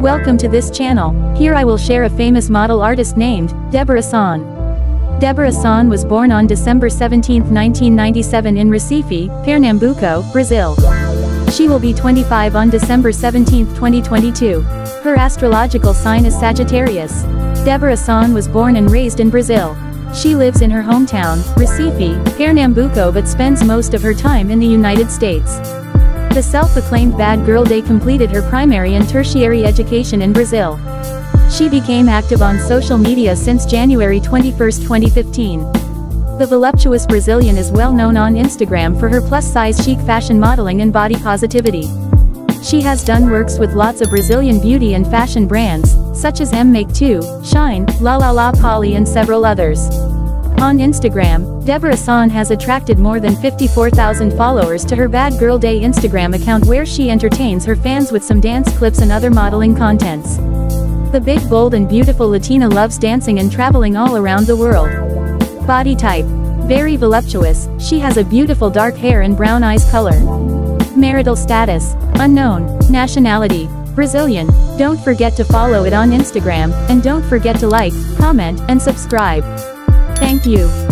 Welcome to this channel. Here I will share a famous model artist named Deborah Sant. Deborah Sant was born on December 17, 1997 in Recife, Pernambuco, Brazil. She will be 25 on December 17, 2022. Her astrological sign is Sagittarius. Deborah Sant was born and raised in Brazil. She lives in her hometown, Recife, Pernambuco but spends most of her time in the United States. The self-acclaimed bad girl Day completed her primary and tertiary education in Brazil. She became active on social media since January 21, 2015. The voluptuous Brazilian is well known on Instagram for her plus-size chic fashion modeling and body positivity. She has done works with lots of Brazilian beauty and fashion brands, such as M Make 2, Shine, La La La Polly and several others. On Instagram, Deborah Sant has attracted more than 54,000 followers to her Bad Girl Day Instagram account where she entertains her fans with some dance clips and other modeling contents. The big bold and beautiful Latina loves dancing and traveling all around the world. Body type. Very voluptuous, she has a beautiful dark hair and brown eyes color. Marital status. Unknown. Nationality. Brazilian. Don't forget to follow it on Instagram, and don't forget to like, comment, and subscribe. Thank you.